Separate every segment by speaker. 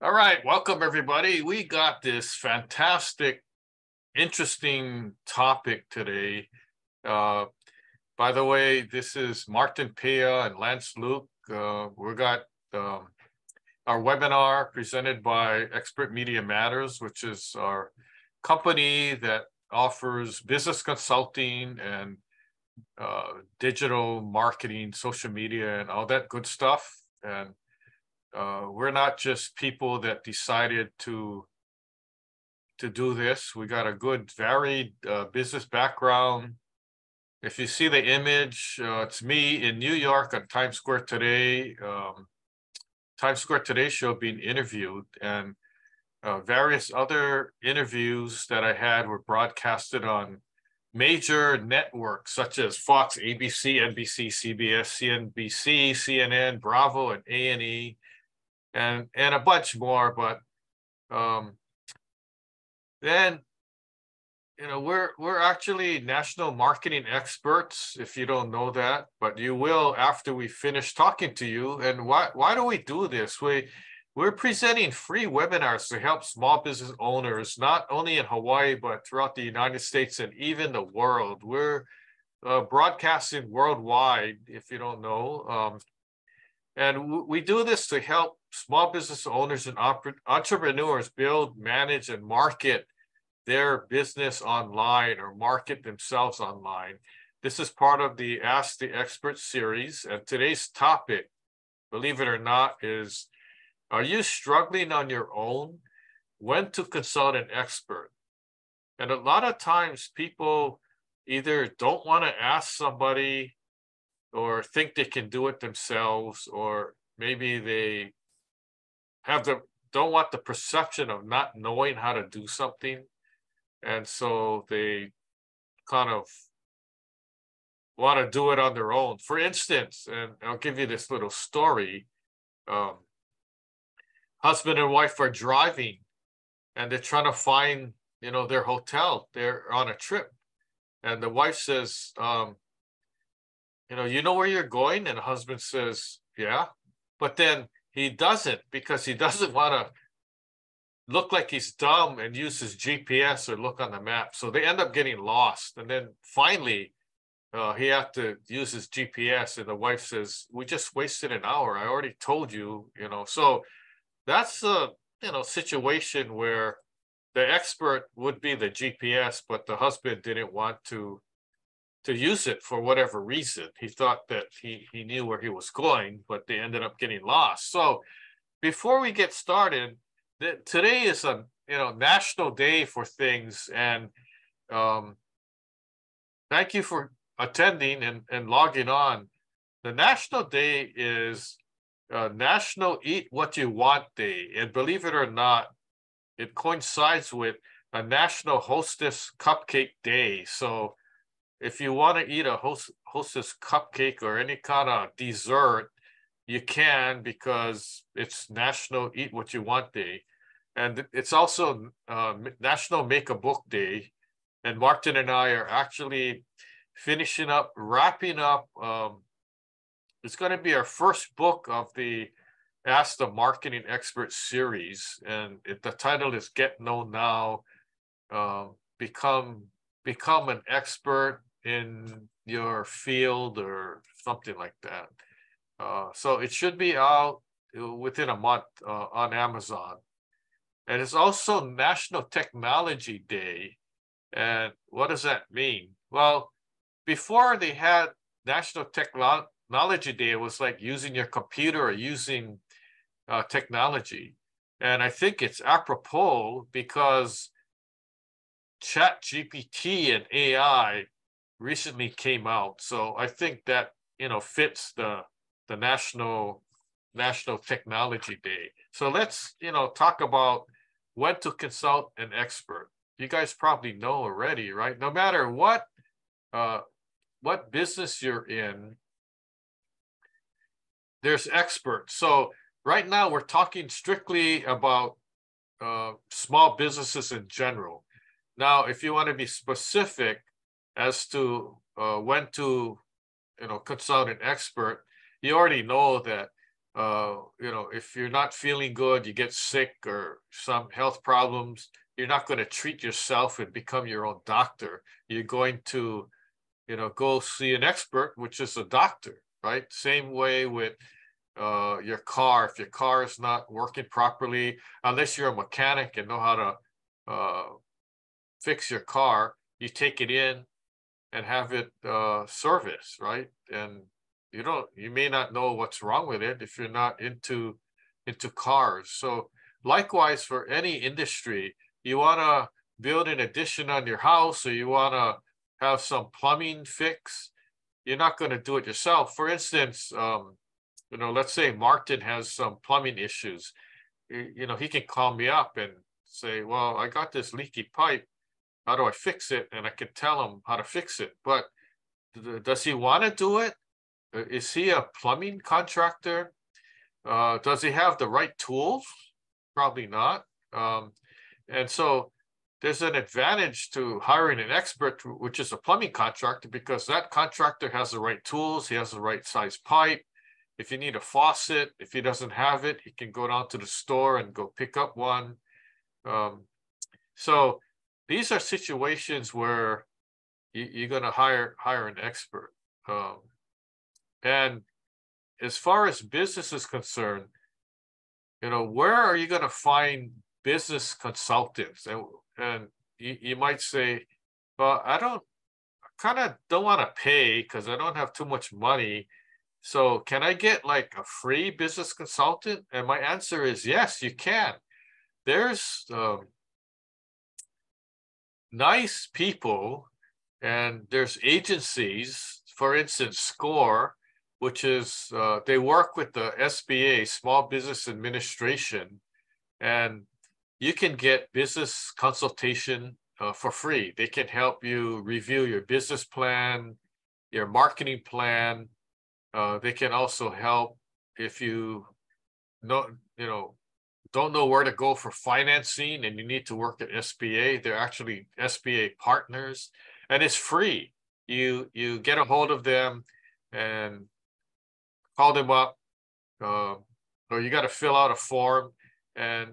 Speaker 1: All right, welcome everybody. We got this fantastic, interesting topic today. Uh, by the way, this is Martin Pia and Lance Luke. Uh, we got um, our webinar presented by Expert Media Matters, which is our company that offers business consulting and uh, digital marketing, social media, and all that good stuff. And uh, we're not just people that decided to to do this. We got a good, varied uh, business background. If you see the image, uh, it's me in New York at Times Square today. Um, Times Square Today show being interviewed, and uh, various other interviews that I had were broadcasted on major networks such as Fox, ABC, NBC, CBS, CNBC, CNN, Bravo, and A&E and and a bunch more. But um, then you know we're we're actually national marketing experts if you don't know that but you will after we finish talking to you and why why do we do this we we're presenting free webinars to help small business owners not only in hawaii but throughout the united states and even the world we're uh, broadcasting worldwide if you don't know um, and we do this to help small business owners and entrepreneurs build, manage, and market their business online or market themselves online. This is part of the Ask the Expert series. And today's topic, believe it or not, is Are you struggling on your own? When to consult an expert? And a lot of times people either don't want to ask somebody or think they can do it themselves, or maybe they have the don't want the perception of not knowing how to do something, and so they kind of want to do it on their own. For instance, and I'll give you this little story. Um, husband and wife are driving, and they're trying to find you know their hotel. They're on a trip, and the wife says, um, you know, you know where you're going? And the husband says, yeah. But then he doesn't because he doesn't want to look like he's dumb and use his GPS or look on the map. So they end up getting lost. And then finally, uh, he had to use his GPS. And the wife says, we just wasted an hour. I already told you, you know. So that's a, you know, situation where the expert would be the GPS, but the husband didn't want to to use it for whatever reason. He thought that he, he knew where he was going, but they ended up getting lost. So before we get started, the, today is a you know national day for things, and um, thank you for attending and, and logging on. The national day is uh, National Eat What You Want Day, and believe it or not, it coincides with a National Hostess Cupcake Day. So if you want to eat a host, hostess cupcake or any kind of dessert, you can because it's National Eat What You Want Day. And it's also uh, National Make a Book Day. And Martin and I are actually finishing up, wrapping up. Um, it's going to be our first book of the Ask the Marketing Expert series. And it, the title is Get Known Now, uh, Become Become an Expert in your field or something like that. Uh, so it should be out within a month uh, on Amazon. And it's also National Technology Day. And what does that mean? Well, before they had National Technology Day, it was like using your computer or using uh, technology. And I think it's apropos because Chat GPT and AI recently came out. So I think that you know fits the the national national technology day. So let's you know talk about when to consult an expert. You guys probably know already, right? No matter what uh, what business you're in, there's experts. So right now we're talking strictly about uh, small businesses in general. Now, if you want to be specific, as to uh, when to you know consult an expert, you already know that uh, you know, if you're not feeling good, you get sick or some health problems, you're not going to treat yourself and become your own doctor. You're going to, you know, go see an expert, which is a doctor, right? Same way with uh, your car. If your car is not working properly, unless you're a mechanic and know how to uh, fix your car, you take it in and have it uh, serviced, right? And you don't, you may not know what's wrong with it if you're not into into cars. So likewise for any industry, you want to build an addition on your house or you want to have some plumbing fix, you're not going to do it yourself. For instance, um, you know, let's say Martin has some plumbing issues. You know, he can call me up and say, well, I got this leaky pipe. How do I fix it? And I can tell him how to fix it. But does he want to do it? Uh, he a plumbing contractor? Uh, does he have the right tools? Probably not. Um, and so there's an advantage to hiring an expert, which is a plumbing contractor, because that contractor has the right tools, he has the right size pipe. If you need a faucet, if he doesn't have it, he can go down to the store and go pick up one. Um, so these are situations where you, are going to hire hire an expert. Um, and as far as business is concerned, you know, where are you going to find business consultants? And, and you, you might say, well, I don't kind of don't want to pay because I don't have too much money. So can I get like a free business consultant? And my answer is yes, you can. There's um, nice people and there's agencies, for instance, SCORE, which is uh, they work with the SBA, Small Business Administration, and you can get business consultation uh, for free. They can help you review your business plan, your marketing plan. Uh, they can also help if you know, you know, don't know where to go for financing and you need to work at SBA. They're actually SBA partners, and it's free. You you get a hold of them and call them up, uh, or you got to fill out a form, and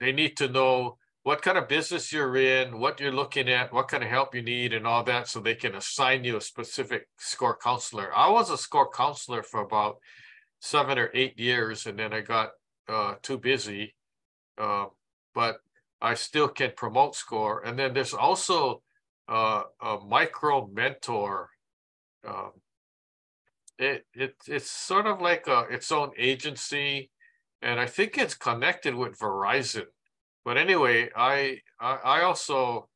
Speaker 1: they need to know what kind of business you're in, what you're looking at, what kind of help you need, and all that, so they can assign you a specific score counselor. I was a score counselor for about seven or eight years, and then I got uh, too busy. Uh, but I still can promote score. And then there's also uh, a micro mentor. Um, it, it it's sort of like a, its own agency and I think it's connected with Verizon. But anyway, I I, I also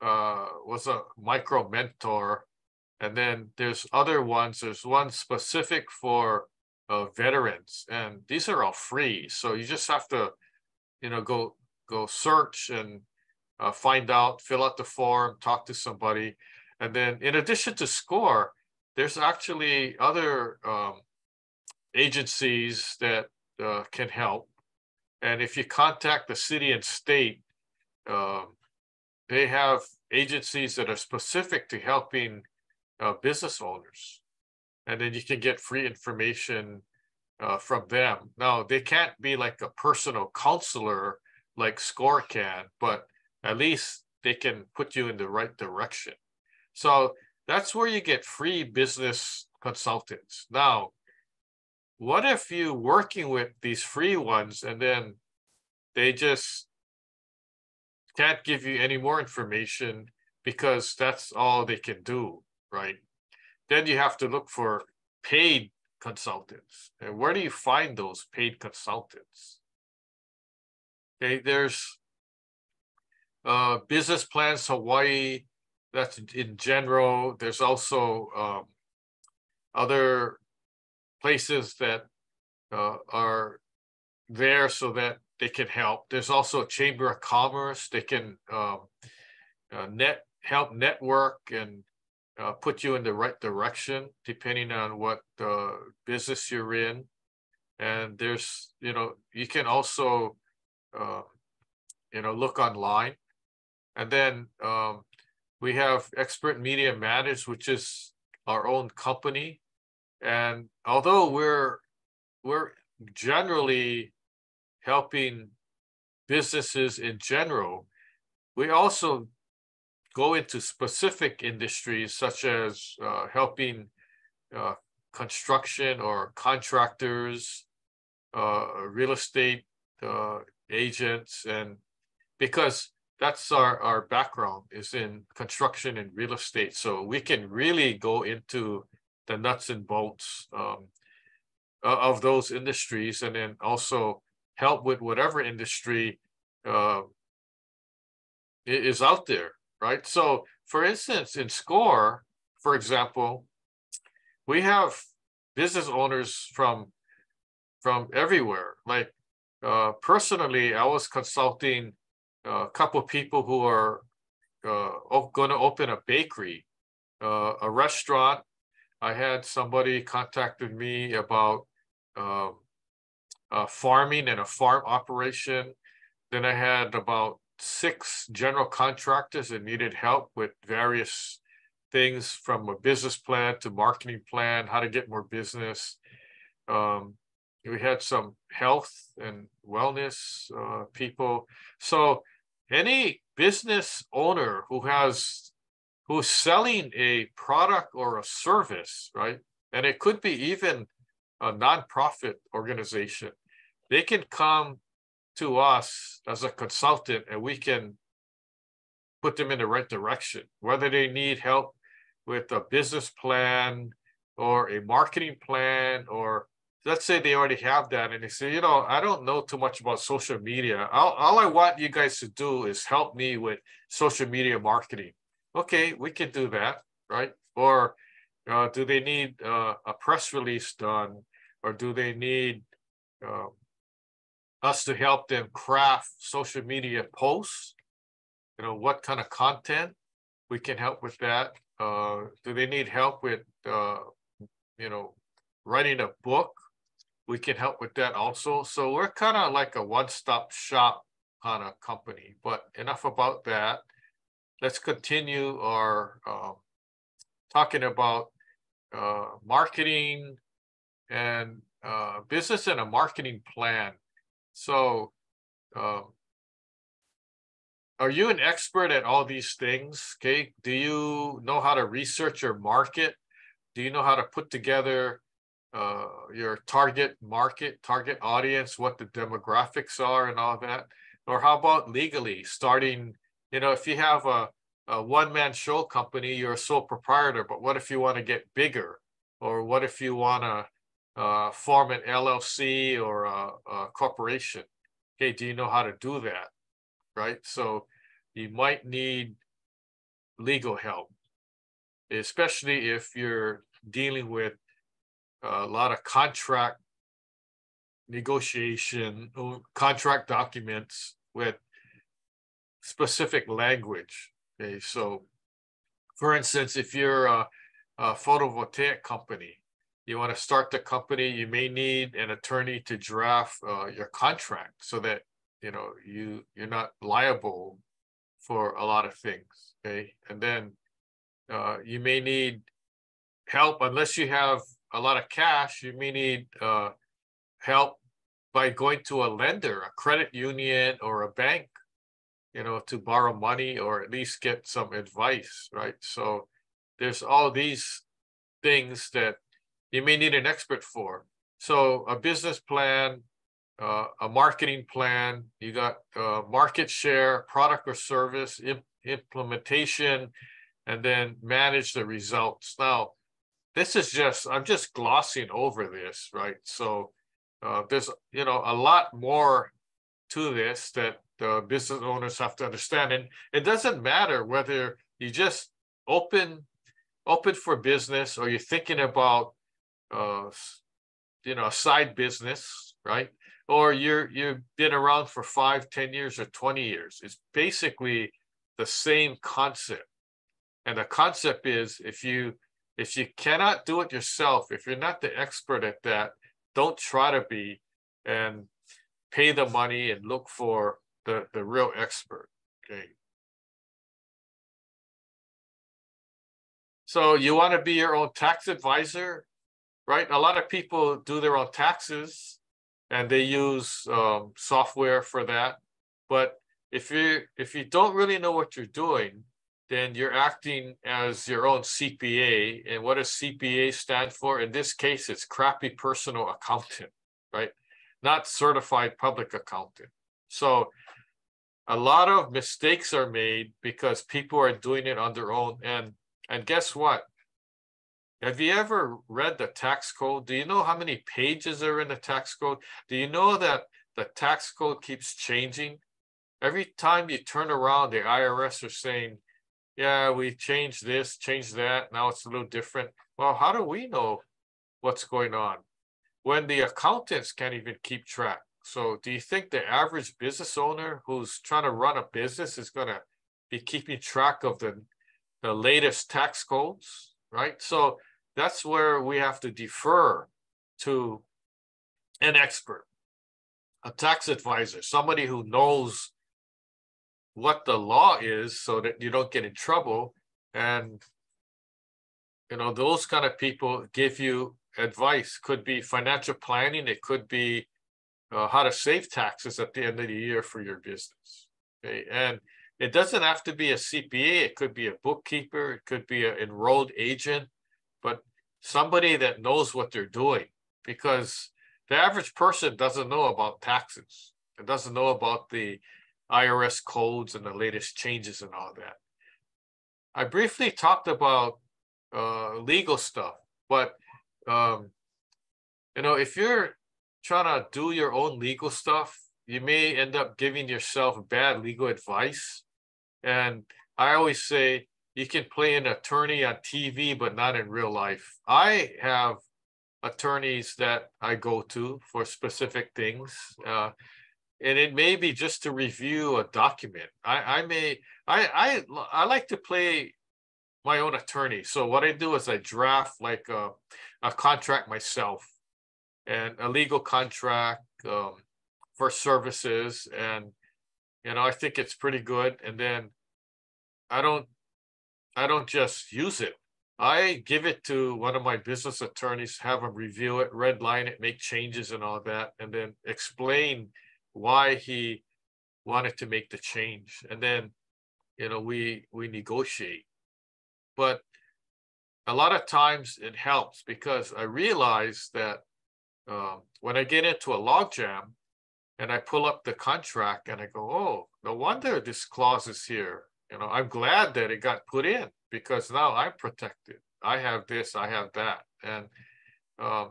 Speaker 1: uh, was a micro mentor, and then there's other ones. There's one specific for uh, veterans, and these are all free. So you just have to, you know, go go search and uh, find out, fill out the form, talk to somebody, and then in addition to SCORE, there's actually other um, agencies that uh, can help. And if you contact the city and state, um, they have agencies that are specific to helping uh, business owners. And then you can get free information uh, from them. Now, they can't be like a personal counselor like SCORE can, but at least they can put you in the right direction. So that's where you get free business consultants. Now, what if you working with these free ones and then they just can't give you any more information because that's all they can do, right? Then you have to look for paid consultants. And where do you find those paid consultants? Okay, there's uh, Business Plans Hawaii, that's in general. There's also um, other places that uh, are there so that they can help. There's also Chamber of Commerce. They can um, uh, net help network and uh, put you in the right direction depending on what uh, business you're in. And there's, you know, you can also, uh, you know, look online. And then um, we have Expert Media Managed, which is our own company and although we're we're generally helping businesses in general. We also go into specific industries such as uh, helping uh, construction or contractors, uh, real estate uh, agents, and because that's our, our background is in construction and real estate. So we can really go into the nuts and bolts um, of those industries and then also help with whatever industry uh, is out there, right? So for instance, in SCORE, for example, we have business owners from from everywhere. Like uh, personally, I was consulting a couple people who are uh, going to open a bakery, uh, a restaurant. I had somebody contacted me about um, farming and a farm operation. Then I had about six general contractors that needed help with various things from a business plan to marketing plan, how to get more business. Um, we had some health and wellness uh, people. So any business owner who has who's selling a product or a service, right? And it could be even a nonprofit organization. They can come to us as a consultant and we can put them in the right direction, whether they need help with a business plan or a marketing plan or let's say they already have that and they say, you know, I don't know too much about social media. All, all I want you guys to do is help me with social media marketing. Okay, we can do that, right? Or uh, do they need uh, a press release done? Or do they need uh, us to help them craft social media posts? You know, what kind of content? We can help with that. Uh, do they need help with, uh, you know, writing a book we can help with that also. So we're kind of like a one-stop shop kind of company. But enough about that. Let's continue our um, talking about uh, marketing and uh, business and a marketing plan. So, um, are you an expert at all these things? Okay, do you know how to research your market? Do you know how to put together uh, your target market, target audience, what the demographics are, and all that? Or how about legally starting? You know, if you have a, a one man show company, you're a sole proprietor, but what if you want to get bigger? Or what if you want to uh, form an LLC or a, a corporation? Okay, do you know how to do that? Right. So you might need legal help, especially if you're dealing with a lot of contract negotiation, contract documents with specific language. Okay, so for instance, if you're a, a photovoltaic company, you want to start the company, you may need an attorney to draft uh, your contract so that you know you you're not liable for a lot of things. Okay, and then uh, you may need help unless you have a lot of cash, you may need uh, help by going to a lender, a credit union or a bank, you know, to borrow money or at least get some advice, right? So there's all these things that you may need an expert for. So a business plan, uh, a marketing plan, you got uh, market share, product or service, imp- implementation, and then manage the results. Now, this is just i'm just glossing over this right so uh, there's you know a lot more to this that business owners have to understand and it doesn't matter whether you just open open for business or you're thinking about uh, you know a side business right or you're you've been around for five ten years or 20 years it's basically the same concept and the concept is if you if you cannot do it yourself, if you're not the expert at that, don't try to be and pay the money and look for the, the real expert. Okay. So you want to be your own tax advisor? Right? A lot of people do their own taxes and they use um, software for that. But if you if you don't really know what you're doing, then you're acting as your own CPA. And what does CPA stand for? In this case, it's crappy personal accountant, right? Not certified public accountant. So a lot of mistakes are made because people are doing it on their own. And and guess what? Have you ever read the tax code? Do you know how many pages are in the tax code? Do you know that the tax code keeps changing? Every time you turn around, the IRS are saying, yeah, we changed this, changed that. Now it's a little different. Well, how do we know what's going on when the accountants can't even keep track? So, do you think the average business owner who's trying to run a business is going to be keeping track of the the latest tax codes, right? So that's where we have to defer to an expert, a tax advisor, somebody who knows what the law is so that you don't get in trouble. And, you know, those kind of people give you advice, could be financial planning, it could be uh, how to save taxes at the end of the year for your business. Okay. And it doesn't have to be a CPA, it could be a bookkeeper, it could be an enrolled agent, somebody that knows what they're doing because the average person doesn't know about taxes. and doesn't know about the IRS codes and the latest changes and all that. I briefly talked about uh, legal stuff, but um, you know, if you're trying to do your own legal stuff, you may end up giving yourself bad legal advice. And I always say you can play an attorney on TV, but not in real life. I have attorneys that I go to for specific things. Uh, and it may be just to review a document. I, I may, I, I, I like to play my own attorney. So what I do is I draft like a, a contract myself and a legal contract um, for services. And, you know, I think it's pretty good. And then I don't I don't just use it. I give it to one of my business attorneys, have them review it, redline it, make changes and all that, and then explain why he wanted to make the change. And then, you know, we we negotiate. But a lot of times it helps because I realize that um, when I get into a logjam and I pull up the contract and I go, oh, no wonder this clause is here you know, I'm glad that it got put in because now I'm protected. I have this, I have that, and um,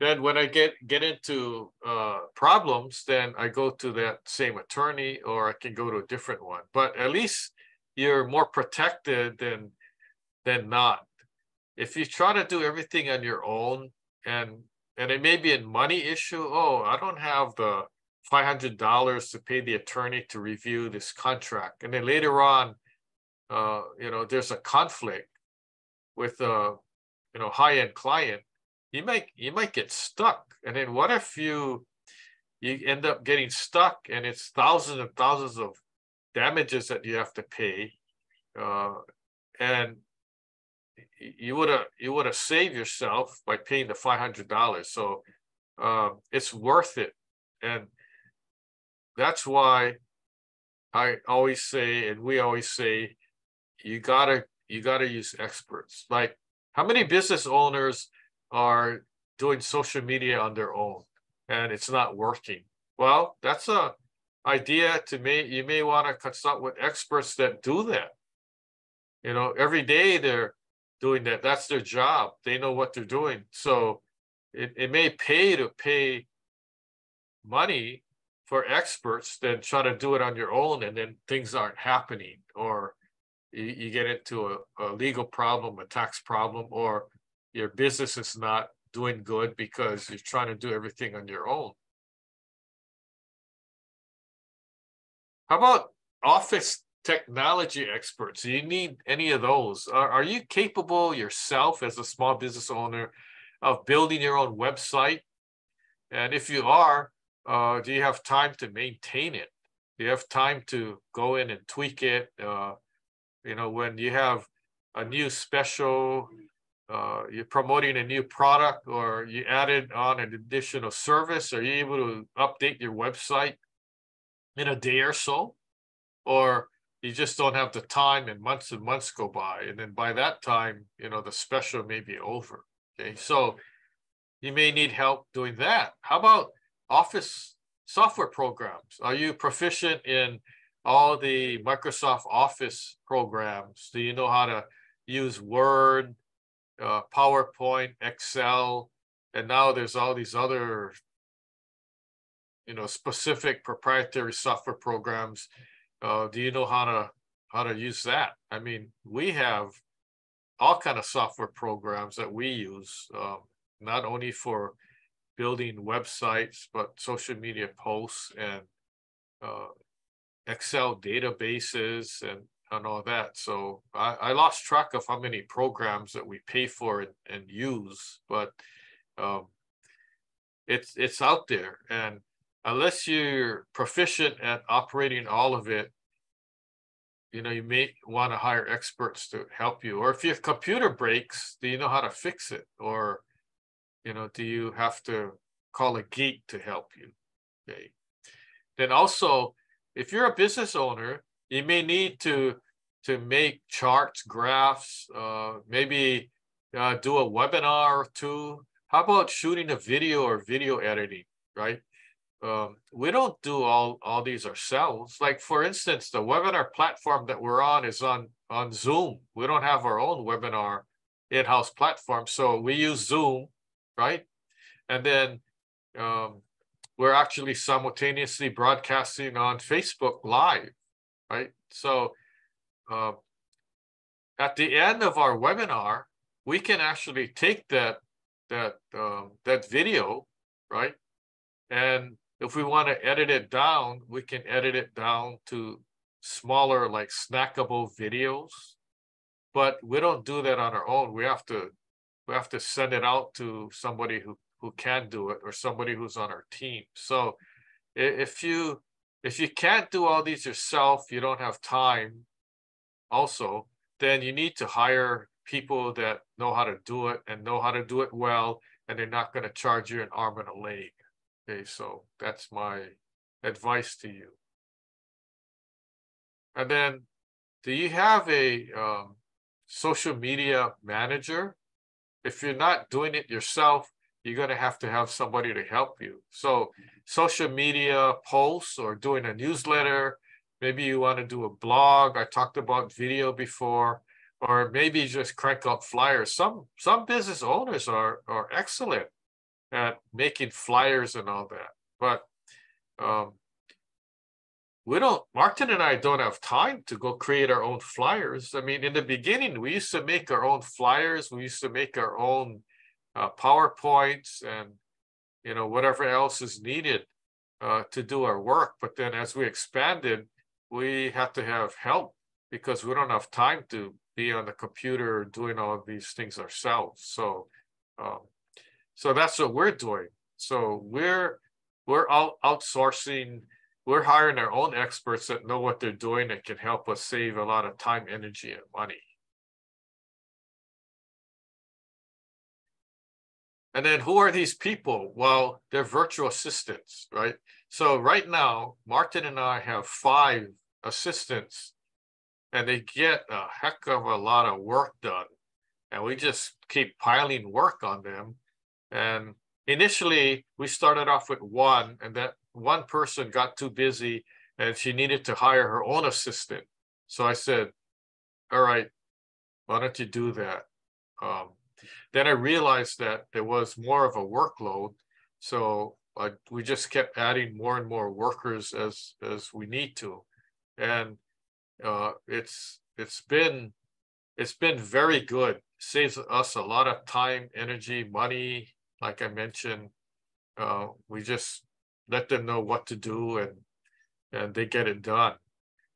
Speaker 1: then when I get get into uh, problems, then I go to that same attorney, or I can go to a different one. But at least you're more protected than than not. If you try to do everything on your own, and and it may be a money issue. Oh, I don't have the $500 to pay the attorney to review this contract. And then later on, uh, you know, there's a conflict with a, you know, high-end client, you might, you might get stuck. And then what if you, you end up getting stuck and it's thousands and thousands of damages that you have to pay. Uh, and you would have you would have saved yourself by paying the five hundred dollars. So um, it's worth it. And that's why I always say, and we always say, you gotta you gotta use experts. Like how many business owners are doing social media on their own and it's not working? Well, that's a idea to me. You may want to consult with experts that do that. You know, every day they're doing that. That's their job. They know what they're doing. So it, it may pay to pay money for experts than try to do it on your own and then things aren't happening or you, you get into a, a legal problem, a tax problem, or your business is not doing good because you're trying to do everything on your own. How about office technology experts? Do you need any of those? Are, are you capable yourself as a small business owner of building your own website? And if you are, uh, do you have time to maintain it? Do you have time to go in and tweak it? Uh, you know, when you have a new special uh, you're promoting a new product or you added on an additional service, are you able to update your website in a day or so? Or you just don't have the time and months and months go by. And then by that time, you know, the special may be over. Okay. So you may need help doing that. How about office software programs? Are you proficient in all the Microsoft Office programs? Do you know how to use Word, uh, PowerPoint, Excel, and now there's all these other, you know, specific proprietary software programs. Uh, do you know how to how to use that? I mean, we have all kind of software programs that we use, um, not only for building websites, but social media posts and uh, Excel databases and and all that. So I, I lost track of how many programs that we pay for and, and use, but um, it's it's out there. And unless you're proficient at operating all of it, you know, you may want to hire experts to help you. Or if your computer breaks, do you know how to fix it? Or, you know, do you have to call a geek to help you? Okay. Then also, if you're a business owner, you may need to to make charts, graphs, uh, maybe uh, do a webinar or two. How about shooting a video or video editing, right? Um, we don't do all, all these ourselves. Like for instance, the webinar platform that we're on is on, on Zoom. We don't have our own webinar in-house platform. So we use Zoom, right? And then um, we're actually simultaneously broadcasting on Facebook Live right? So uh, at the end of our webinar, we can actually take that that um, that video, right? And if we want to edit it down, we can edit it down to smaller, like snackable videos. But we don't do that on our own. We have to we have to send it out to somebody who who can do it or somebody who's on our team. So if you if you can't do all these yourself, you don't have time also, then you need to hire people that know how to do it and know how to do it well, and they're not going to charge you an arm and a leg. Okay, so that's my advice to you. And then, do you have a um, social media manager? If you're not doing it yourself, you're going to have to have somebody to help you. So social media posts or doing a newsletter, maybe you want to do a blog. I talked about video before, or maybe just crank out flyers. Some some business owners are are excellent at making flyers and all that, but um, we don't. Martin and I don't have time to go create our own flyers. I mean, in the beginning, we used to make our own flyers. We used to make our own uh, PowerPoints and you know whatever else is needed uh, to do our work. But then as we expanded, we had to have help because we don't have time to be on the computer doing all of these things ourselves. So um, so that's what we're doing. So we're we're out, outsourcing. We're hiring our own experts that know what they're doing and can help us save a lot of time, energy, and money. And then who are these people? Well, they're virtual assistants, right? So right now, Martin and I have five assistants and they get a heck of a lot of work done. And we just keep piling work on them. And initially, we started off with one, and that one person got too busy and she needed to hire her own assistant. So I said, All right, why don't you do that? Um, then I realized that there was more of a workload. So I, we just kept adding more and more workers as as we need to, and uh, it's it's been it's been very good. Saves us a lot of time, energy, money. Like I mentioned, uh, we just let them know what to do, and and they get it done.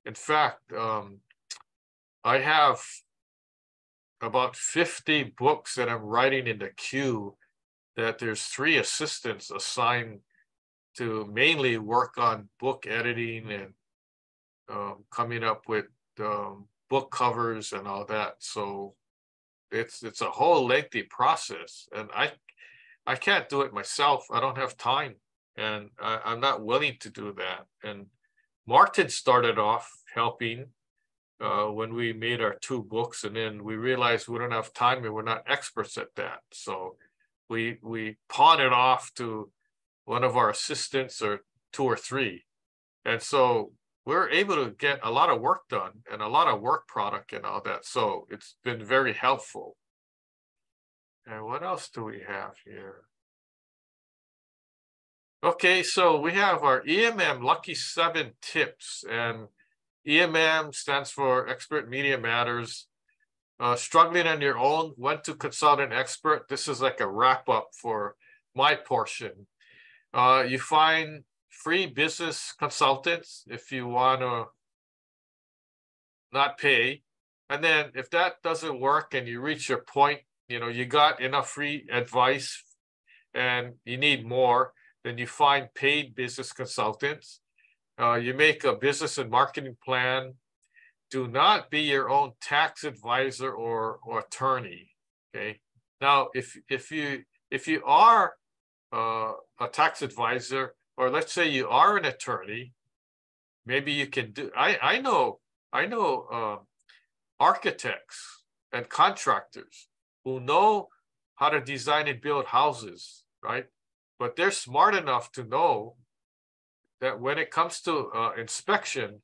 Speaker 1: In fact, um, I have about 50 books that I'm writing in the queue that there's three assistants assigned to mainly work on book editing and um, coming up with um, book covers and all that. So it's it's a whole lengthy process, and I I can't do it myself. I don't have time, and I, I'm not willing to do that. And Martin started off helping uh, when we made our two books, and then we realized we don't have time and we're not experts at that. So we we pawn it off to one of our assistants or two or three, and so we're able to get a lot of work done and a lot of work product and all that. So it's been very helpful. And what else do we have here? Okay, so we have our EMM Lucky Seven tips, and EMM stands for Expert Media Matters. Uh, struggling on your own, went to consult an expert. This is like a wrap up for my portion. Uh, you find free business consultants if you want to not pay. And then if that doesn't work and you reach your point, you know, you got enough free advice and you need more, then you find paid business consultants. Uh, you make a business and marketing plan. Do not be your own tax advisor or, or attorney. Okay. Now, if if you if you are uh, a tax advisor, or let's say you are an attorney, maybe you can do. I I know I know uh, architects and contractors who know how to design and build houses, right? But they're smart enough to know that when it comes to uh, inspection,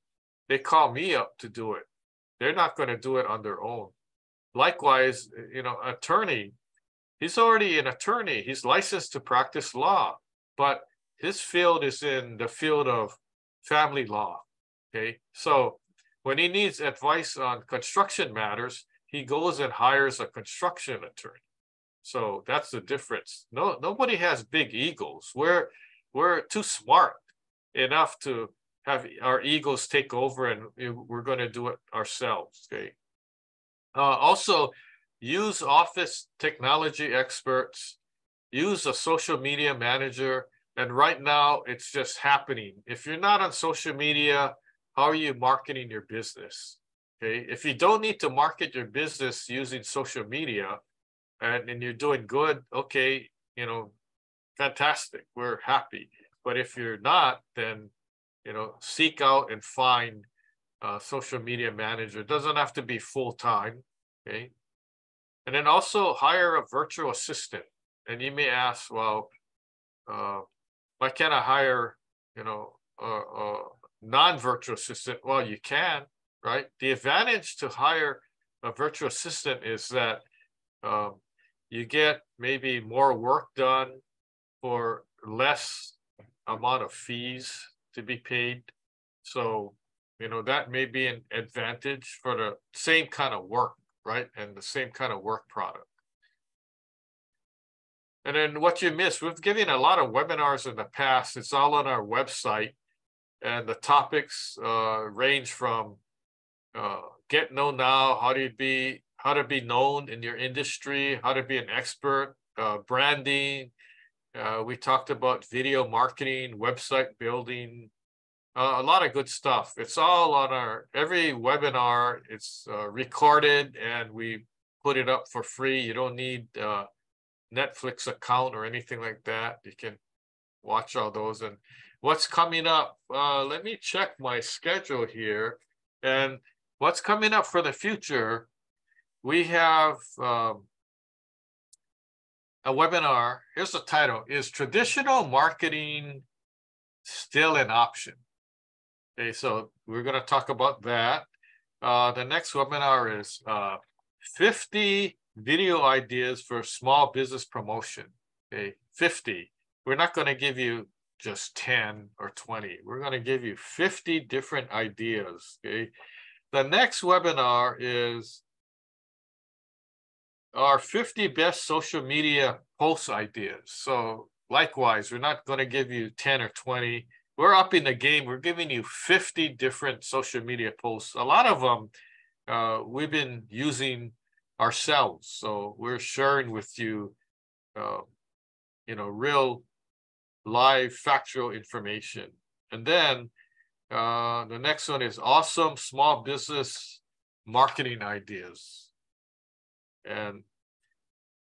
Speaker 1: they call me up to do it. They're not going to do it on their own. Likewise, you know, attorney, he's already an attorney. He's licensed to practice law, but his field is in the field of family law. Okay, so when he needs advice on construction matters, he goes and hires a construction attorney. So that's the difference. No, nobody has big egos. We're we're too smart enough to have our egos take over, and we're going to do it ourselves. Okay. Uh, also, use office technology experts. Use a social media manager and right now, it's just happening. If you're not on social media, how are you marketing your business? Okay. If you don't need to market your business using social media and, and you're doing good, okay, you know, fantastic. We're happy. But if you're not, then, you know, seek out and find a social media manager. It doesn't have to be full time. Okay. And then also hire a virtual assistant. And you may ask, well, uh, why can't I hire, you know, a, a non-virtual assistant? Well, you can, right? The advantage to hire a virtual assistant is that um, you get maybe more work done for less amount of fees to be paid. So, you know, that may be an advantage for the same kind of work, right? And the same kind of work product. And then what you miss, we've given a lot of webinars in the past. It's all on our website. And the topics uh, range from uh, get know now, how to be how to be known in your industry, how to be an expert, uh, branding. Uh, we talked about video marketing, website building, uh, a lot of good stuff. It's all on our every webinar. It's uh, recorded and we put it up for free. You don't need Netflix account or anything like that. You can watch all those. And what's coming up? Uh, let me check my schedule here. And what's coming up for the future? We have um, a webinar. Here's the title: Is traditional marketing still an option? Okay, so we're going to talk about that. Uh, the next webinar is uh, 50 video ideas for small business promotion. Okay, 50. We're not going to give you just 10 or 20. We're going to give you 50 different ideas. Okay. The next webinar is our 50 best social media post ideas. So likewise, we're not going to give you 10 or 20. We're up in the game. We're giving you 50 different social media posts. A lot of them uh, we've been using ourselves. So we're sharing with you, uh, you know, real live factual information. And then uh, the next one is awesome small business marketing ideas. And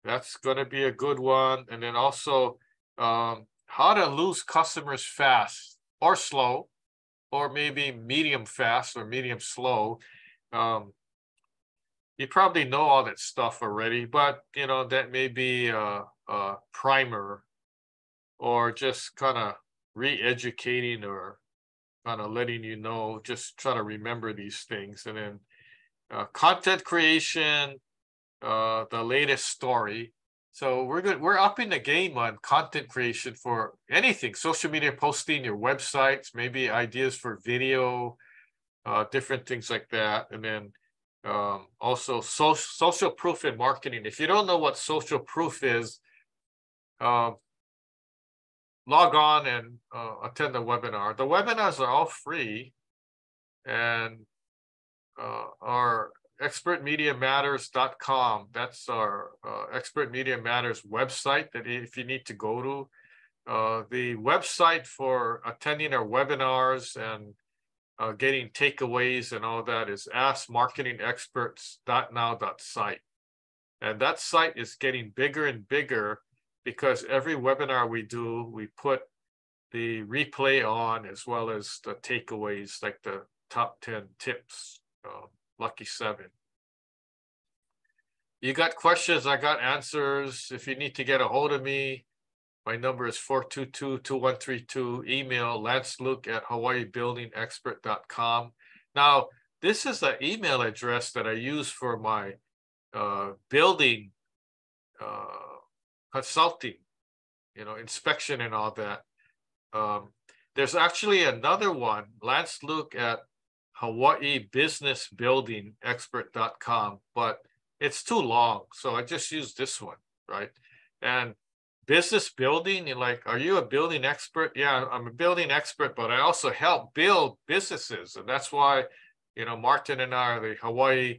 Speaker 1: that's going to be a good one. And then also um, how to lose customers fast or slow, or maybe medium fast or medium slow. Um, you probably know all that stuff already, but you know that may be a, a primer or just kind of re-educating or kind of letting you know, just try to remember these things. And then uh, content creation, uh, the latest story. So we're good. We're upping the game on content creation for anything, social media posting, your websites, maybe ideas for video, uh, different things like that. And then um, also so, social proof in marketing. If you don't know what social proof is, um, log on and uh, attend the webinar. The webinars are all free and uh, our expertmediamatters.com. That's our uh, Expert Media Matters website that if you need to go to. Uh, the website for attending our webinars and uh, getting takeaways and all that is askmarketingexperts.now.site. And that site is getting bigger and bigger because every webinar we do, we put the replay on as well as the takeaways like the top 10 tips, uh, lucky seven. You got questions, I got answers. If you need to get a hold of me, my number is 422-2132. Email lanceluke at hawaiibuildingexpert.com. Now, this is the email address that I use for my uh, building uh, consulting, you know, inspection and all that. Um, there's actually another one, Lance Luke at Hawaii Business Building Expert.com, but it's too long. So I just use this one, right? And business building, you're like, are you a building expert? Yeah, I'm a building expert, but I also help build businesses. And that's why, you know, Martin and I are the Hawaii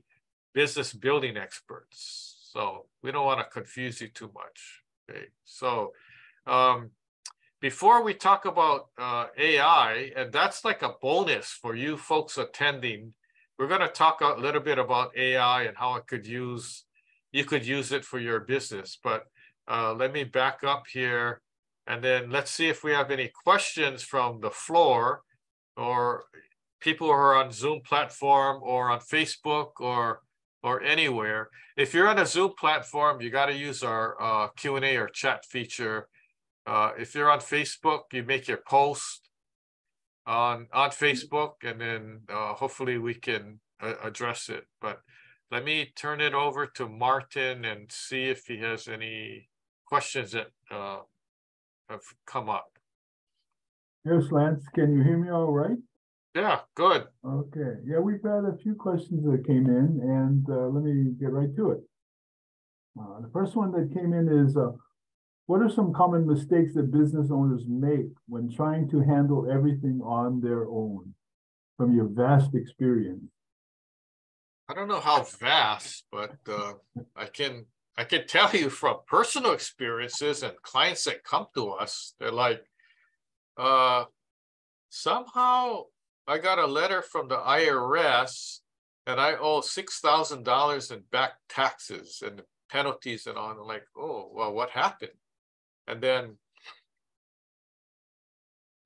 Speaker 1: business building experts. So we don't want to confuse you too much. Okay, so um, before we talk about uh, AI, and that's like a bonus for you folks attending, we're going to talk a little bit about AI and how it could use, you could use it for your business. But uh, let me back up here and then let's see if we have any questions from the floor or people who are on Zoom platform or on Facebook or or anywhere. If you're on a Zoom platform, you got to use our uh, Q&A or chat feature. Uh, if you're on Facebook, you make your post on on Facebook, and then uh, hopefully we can uh, address it. But let me turn it over to Martin and see if he has any questions that uh, have come up.
Speaker 2: Yes, Lance, can you hear me all right?
Speaker 1: Yeah, good.
Speaker 2: Okay, yeah, we've had a few questions that came in and uh, let me get right to it. Uh, the first one that came in is, uh, what are some common mistakes that business owners make when trying to handle everything on their own from your vast experience?
Speaker 1: I don't know how vast, but uh, I can I can tell you from personal experiences and clients that come to us, they're like, uh, somehow I got a letter from the IRS and I owe $6,000 in back taxes and penalties and on. I'm like, oh, well, what happened? And then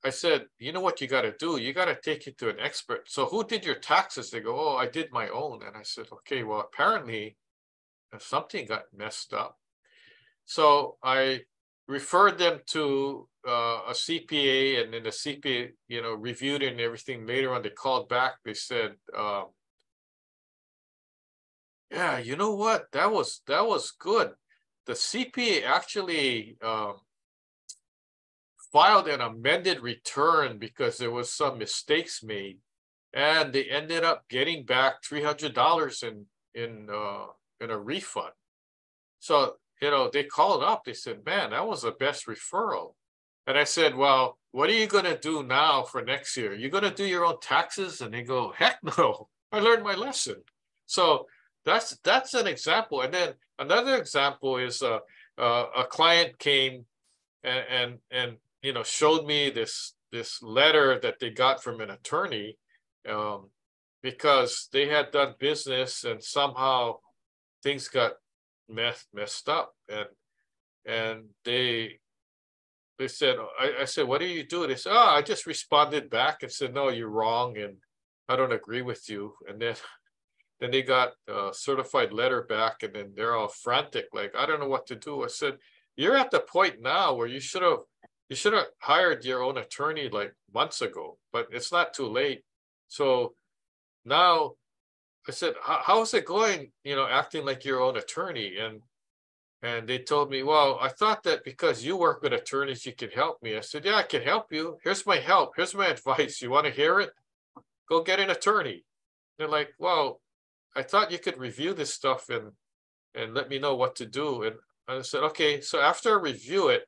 Speaker 1: I said, you know what you got to do? You got to take it to an expert. So who did your taxes? They go, oh, I did my own. And I said, okay, well, apparently something got messed up. So I referred them to uh, a CPA, and then the CPA, you know, reviewed it and everything. Later on, they called back. They said, um, "Yeah, you know what? That was that was good. The CPA actually um, filed an amended return because there was some mistakes made, and they ended up getting back three hundred dollars in in uh, in a refund. So you know, they called up. They said, "Man, that was the best referral." And I said, "Well, what are you going to do now for next year? You're going to do your own taxes?" And they go, "Heck no! I learned my lesson." So that's that's an example. And then another example is uh, uh, a client came and, and and you know showed me this this letter that they got from an attorney um, because they had done business and somehow things got messed messed up. And and they they said I, I said what do you do they said oh i just responded back and said no you're wrong and i don't agree with you. And then then they got a certified letter back and then they're all frantic like i don't know what to do i said you're at the point now where you should have you should have hired your own attorney like months ago but it's not too late so now I said, how's it going, you know, acting like your own attorney? And and they told me, well, I thought that because you work with attorneys, you can help me. I said, yeah, I can help you. Here's my help. Here's my advice. You want to hear it? Go get an attorney. They're like, well, I thought you could review this stuff and and let me know what to do. And I said, okay, so after I review it,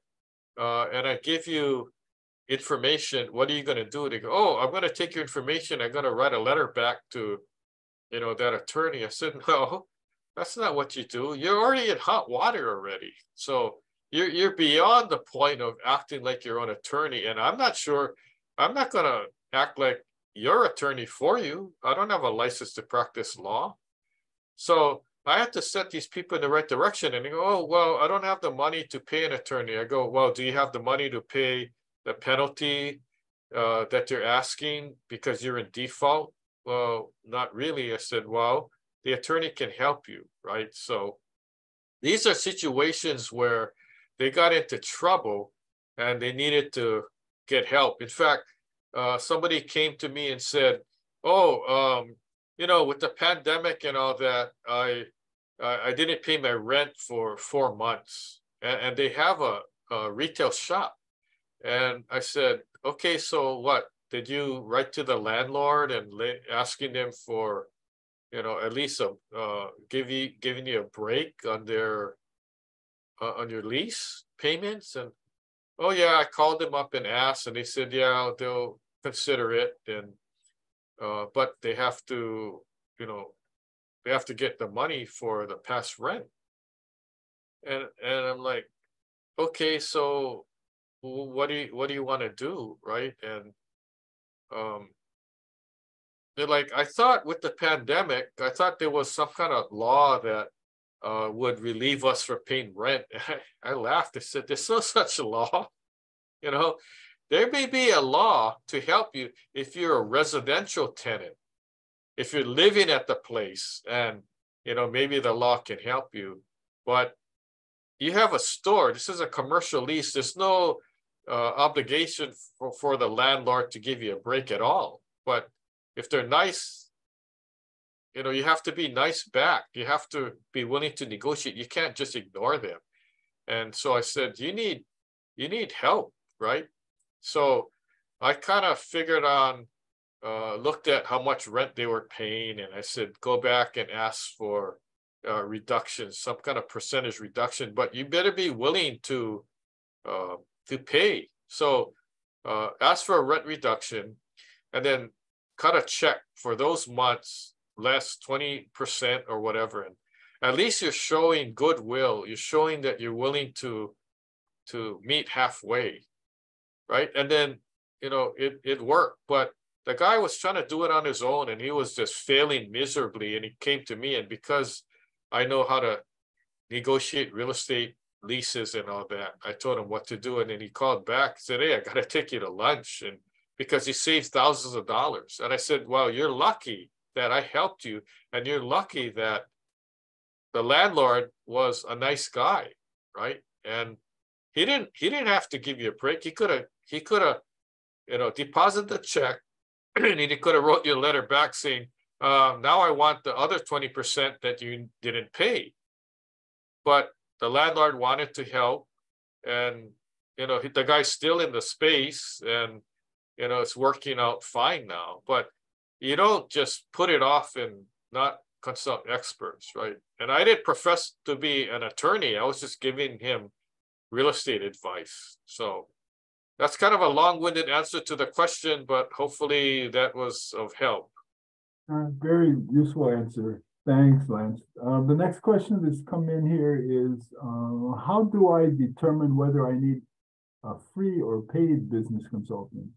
Speaker 1: uh, and I give you information, what are you going to do? They go, oh, I'm going to take your information. I'm going to write a letter back to you know, that attorney. I said, no, that's not what you do. You're already in hot water already. So you're you're beyond the point of acting like your own attorney. And I'm not sure, I'm not gonna act like your attorney for you. I don't have a license to practice law. So I have to set these people in the right direction. And they go, oh, well, I don't have the money to pay an attorney. I go, well, do you have the money to pay the penalty uh, that you're asking because you're in default? well, not really. I said, well, the attorney can help you, right? So these are situations where they got into trouble and they needed to get help. In fact, uh, somebody came to me and said, "Oh, um, you know, with the pandemic and all that, I I didn't pay my rent for four months, and, and they have a, a retail shop." And I said, "Okay, so what? did you write to the landlord and asking them for, you know, at least a uh, give you giving you a break on their uh, on your lease payments? And oh yeah, I called them up and asked, and they said yeah they'll consider it, and uh, but they have to, you know, they have to get the money for the past rent. And and I'm like, okay, so what do you what do you want to do, right? And um, they're like, I thought with the pandemic, I thought there was some kind of law that uh, would relieve us from paying rent. I, I laughed. I said, there's no such law. You know, there may be a law to help you if you're a residential tenant, if you're living at the place, and you know maybe the law can help you. But you have a store. This is a commercial lease. There's no uh, obligation for, for the landlord to give you a break at all. But if they're nice, you know, you have to be nice back. You have to be willing to negotiate. You can't just ignore them. And so I said, you need, you need help, right? So I kind of figured on, uh, looked at how much rent they were paying, and I said, go back and ask for uh, reduction, some kind of percentage reduction. But you better be willing to uh, to pay. So uh, ask for a rent reduction and then cut a check for those months less 20% or whatever. And at least you're showing goodwill. You're showing that you're willing to to meet halfway. Right. And then, you know, it, it worked. But the guy was trying to do it on his own and he was just failing miserably. And he came to me. And because I know how to negotiate real estate leases and all that. I told him what to do, and then he called back, said, "Hey, I got to take you to lunch," and because he saves thousands of dollars. And I said, "Well, you're lucky that I helped you, and you're lucky that the landlord was a nice guy, right? And he didn't he didn't have to give you a break. He could have he could have, you know, deposited the check, and he could have wrote you a letter back saying." Uh, now I want the other 20% that you didn't pay. But the landlord wanted to help and you know the guy's still in the space and you know it's working out fine now but you don't just put it off and not consult experts right and i didn't profess to be an attorney i was just giving him real estate advice so that's kind of a long-winded answer to the question but hopefully that was of help
Speaker 2: uh, very useful answer Thanks, Lance. Uh, the next question that's come in here is, uh, how do I determine whether I need a free or paid business consultant?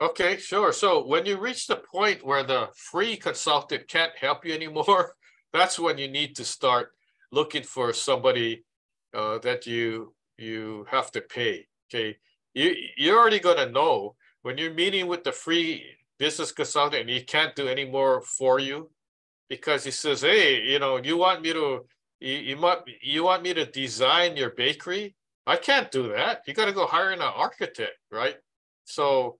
Speaker 1: Okay, sure. So when you reach the point where the free consultant can't help you anymore, that's when you need to start looking for somebody uh, that you you have to pay. Okay, you you're already gonna know when you're meeting with the free business consultant and he can't do any more for you because he says, hey, you know, you want me to you, you want you want me to design your bakery? I can't do that. You got to go hire an architect, right? So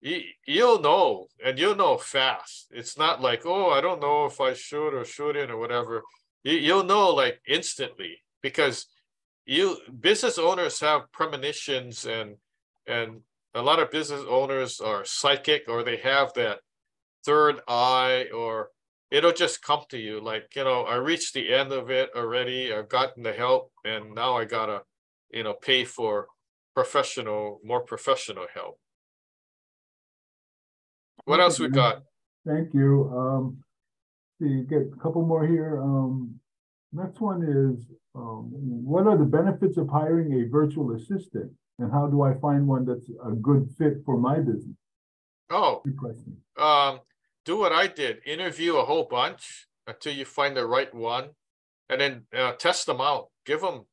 Speaker 1: you, you'll know, and you'll know fast. It's not like, oh, I don't know if I should or shouldn't or whatever. You, you'll know like instantly because you business owners have premonitions and and a lot of business owners are psychic or they have that third eye or it'll just come to you. Like you know i reached the end of it already. I've gotten the help and now i gotta you know pay for professional more professional help. What else we got?
Speaker 2: Thank you. Um see get a couple more here. Um next one is um, what are the benefits of hiring a virtual assistant and how do i find one that's a good fit for my business
Speaker 1: oh
Speaker 2: good question
Speaker 1: um do what I did, interview a whole bunch until you find the right one, and then uh, test them out. Give them,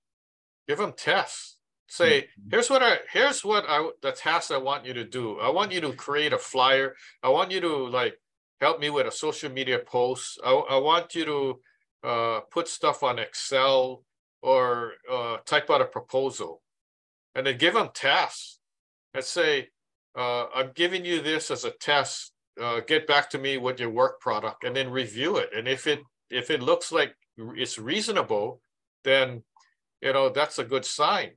Speaker 1: give them tests. Say, mm-hmm. here's what I, here's what I, the task I want you to do. I want you to create a flyer. I want you to like help me with a social media post. I, I want you to uh, put stuff on Excel or uh, type out a proposal, and then give them tests and say, uh, I'm giving you this as a test uh, get back to me with your work product and then review it. And if it if it looks like it's reasonable, then you know that's a good sign.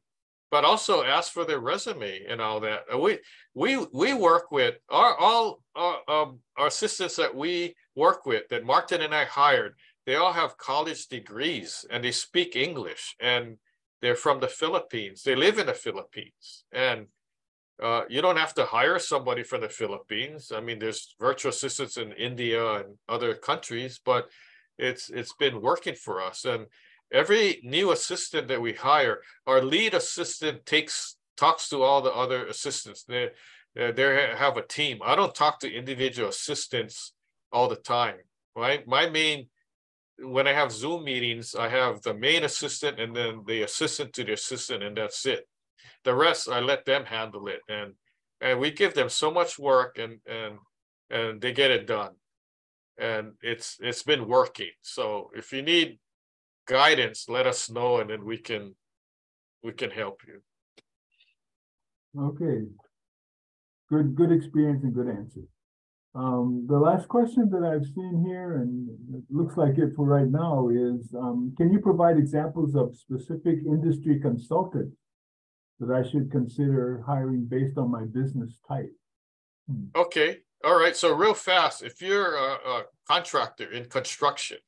Speaker 1: But also ask for their resume and all that. We we we work with our all our, um, our assistants that we work with that Martin and I hired. They all have college degrees and they speak English and they're from the Philippines. They live in the Philippines and uh, you don't have to hire somebody from the Philippines. I mean, there's virtual assistants in India and other countries, but it's it's been working for us. And every new assistant that we hire, our lead assistant takes talks to all the other assistants. They they have a team. I don't talk to individual assistants all the time. Right, my main when I have Zoom meetings, I have the main assistant and then the assistant to the assistant, and that's it the rest I let them handle it, and and we give them so much work, and and and they get it done, and it's it's been working. So if you need guidance, let us know, and then we can we can help you.
Speaker 2: Okay. Good good experience and good answer. Um, the last question that I've seen here, and it looks like it for right now, is um, can you provide examples of specific industry consultants that I should consider hiring based on my business type.
Speaker 1: Hmm. Okay, all right. So real fast, if you're a, a contractor in construction,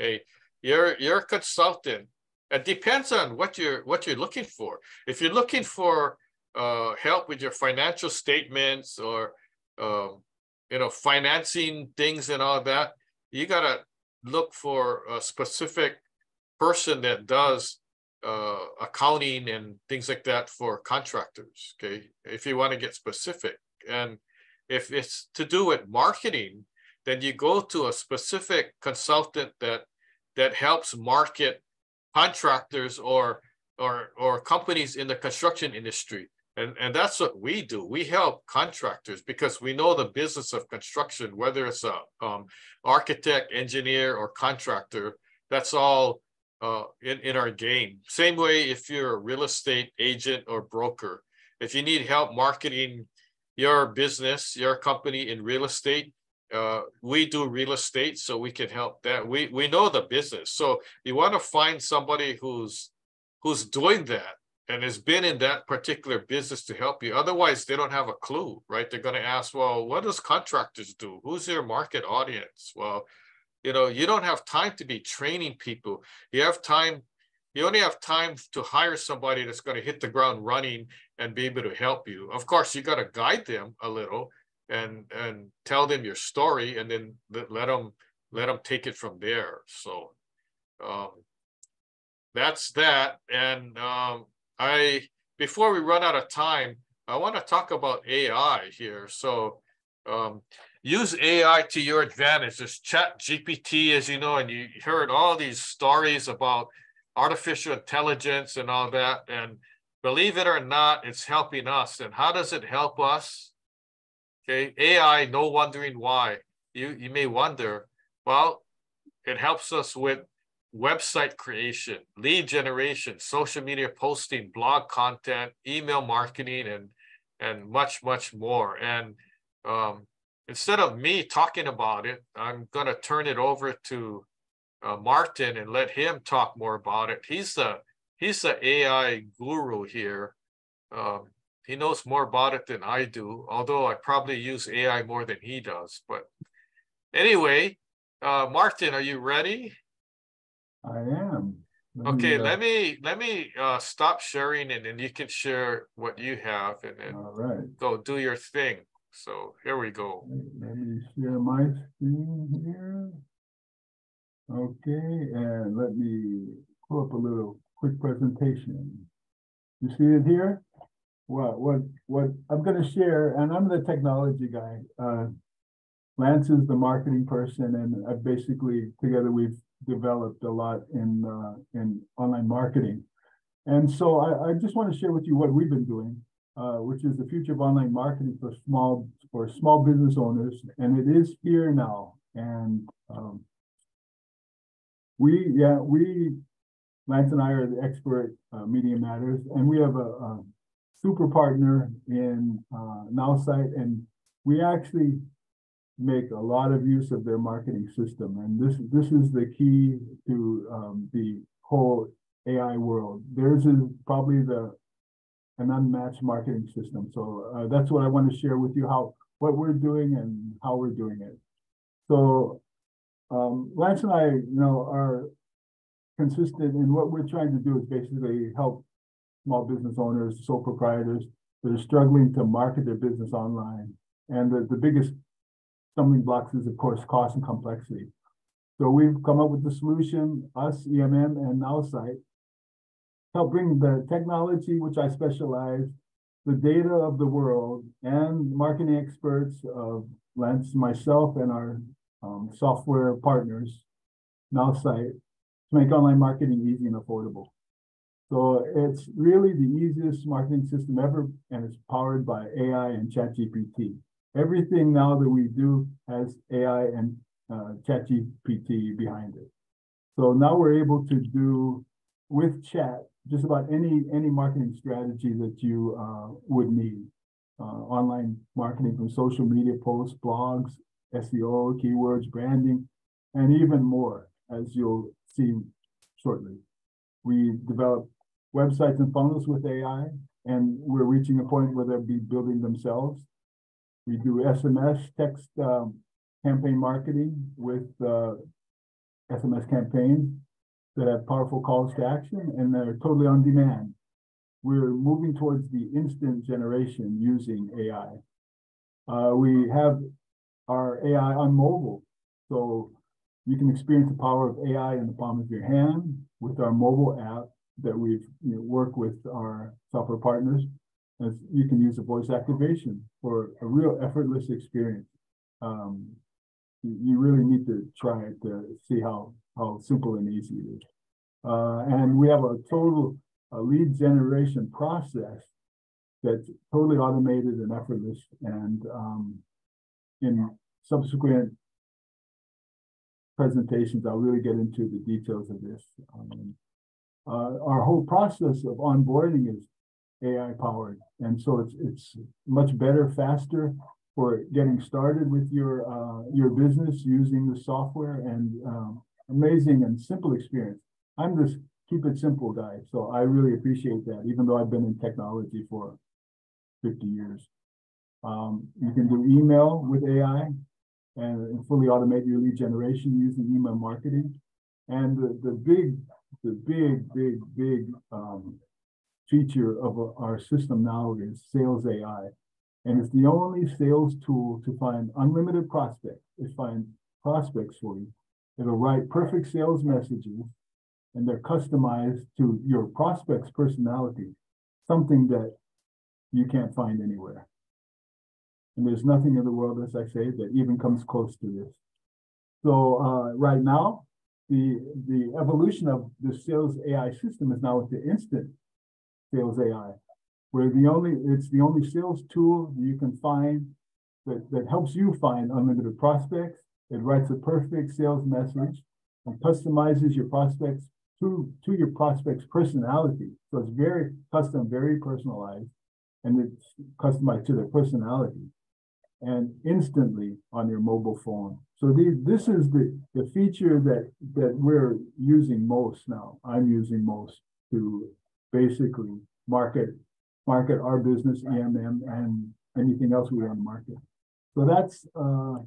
Speaker 1: okay, you're you're a consultant. It depends on what you're what you're looking for. If you're looking for uh, help with your financial statements or um, you know financing things and all that, you gotta look for a specific person that does uh, accounting and things like that for contractors. Okay, if you want to get specific, and if it's to do with marketing, then you go to a specific consultant that that helps market contractors or or or companies in the construction industry. And, and that's what we do. We help contractors because we know the business of construction, whether it's a um, architect, engineer, or contractor. That's all uh, in, in our game. Same way if you're a real estate agent or broker, if you need help marketing your business, your company in real estate, uh, we do real estate, so we can help that. We we know the business, so you want to find somebody who's who's doing that and has been in that particular business to help you. Otherwise, they don't have a clue, right? They're going to ask, well, what does contractors do? Who's their market audience? Well, you know you don't have time to be training people you have time you only have time to hire somebody that's going to hit the ground running and be able to help you of course you got to guide them a little and and tell them your story and then let them let them take it from there so um, that's that and um, i before we run out of time i want to talk about ai here so um, use AI to your advantage. There's Chat GPT, as you know, and you heard all these stories about artificial intelligence and all that. And believe it or not, it's helping us. And how does it help us? Okay, AI, no wondering why. You you may wonder. Well, it helps us with website creation, lead generation, social media posting, blog content, email marketing, and and much much more. And um, instead of me talking about it, I'm gonna turn it over to uh, Martin and let him talk more about it. He's the he's the AI guru here. Um, he knows more about it than I do, although I probably use AI more than he does. But anyway, uh, Martin, are you ready?
Speaker 2: I am.
Speaker 1: Let okay, me, uh, let me let me uh, stop sharing and then you can share what you have and then
Speaker 2: all right.
Speaker 1: go do your thing. So here we go.
Speaker 2: Let me share my screen here. Okay, and let me pull up a little quick presentation. You see it here? What what what I'm going to share, and I'm the technology guy. Uh, Lance is the marketing person, and I basically together we've developed a lot in uh, in online marketing. And so I, I just want to share with you what we've been doing, uh, which is the future of online marketing for small for small business owners, and it is here now. And um, we yeah we Lance and I are the expert uh, Media Matters, and we have a, a super partner in uh, NowSite, and we actually make a lot of use of their marketing system. And this this is the key to um, the whole AI world. Theirs is probably the an unmatched marketing system. So uh, that's what I want to share with you how what we're doing and how we're doing it. So um, Lance and I, you know, are consistent in what we're trying to do is basically help small business owners, sole proprietors that are struggling to market their business online. And the, the biggest stumbling blocks is, of course, cost and complexity. So we've come up with the solution, us, EMM, and NowSite, help bring the technology, which I specialize, the data of the world, and marketing experts of Lance, myself, and our um, software partners, NowSite, to make online marketing easy and affordable. So it's really the easiest marketing system ever, and it's powered by AI and ChatGPT everything now that we do has AI and uh, ChatGPT behind it. So now we're able to do with chat just about any any marketing strategy that you uh, would need. Uh, online marketing from social media posts, blogs, SEO, keywords, branding, and even more, as you'll see shortly. We develop websites and funnels with AI, and we're reaching a point where they'll be building themselves we do SMS text um, campaign marketing with uh, SMS campaigns that have powerful calls to action and they're totally on demand. We're moving towards the instant generation using AI. Uh, we have our AI on mobile. So you can experience the power of AI in the palm of your hand with our mobile app that we've you know, worked with our software partners as you can use a voice activation for a real effortless experience. Um, you really need to try it to see how how simple and easy it is. Uh, and we have a total a lead generation process that's totally automated and effortless. And um, in subsequent presentations, I'll really get into the details of this. Um, uh, our whole process of onboarding is AI powered. And so it's it's much better, faster for getting started with your uh, your business using the software and um, amazing and simple experience. I'm this keep it simple guy, so I really appreciate that. Even though I've been in technology for 50 years, um, you can do email with AI and fully automate your lead generation using email marketing. And the, the big, the big, big, big um, feature of our system now is Sales AI. And it's the only sales tool to find unlimited prospects. It finds prospects for you. It'll write perfect sales messages and they're customized to your prospect's personality, something that you can't find anywhere. And there's nothing in the world, as I say, that even comes close to this. So uh, right now, the the evolution of the sales AI system is now with the instant sales AI, where the only it's the only sales tool you can find that, that helps you find unlimited prospects. It writes a perfect sales message and customizes your prospects to, to your prospect's personality. So it's very custom, very personalized, and it's customized to their personality and instantly on your mobile phone. So the, this is the, the feature that, that we're using most now. I'm using most to basically market market our business, EMM, and anything else we want to market. So that's uh,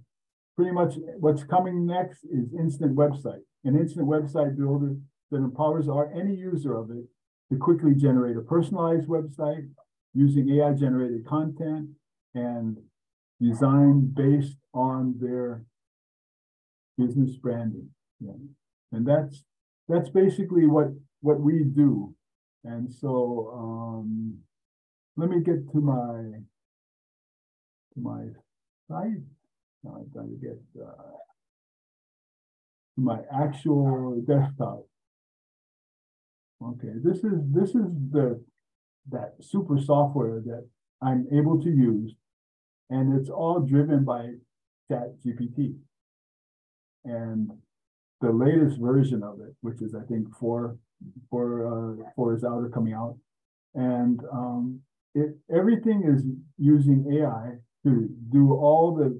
Speaker 2: pretty much what's coming next is instant website, an instant website builder that empowers our any user of it to quickly generate a personalized website using AI generated content and design based on their business branding. Yeah. And that's that's basically what what we do. And so um, let me get to my to my site. Now I'm trying to get uh, to my actual desktop. Okay, this is this is the that super software that I'm able to use and it's all driven by Chat GPT. And the latest version of it, which is I think four, four, uh, four is out or coming out, and um, it everything is using AI to do all the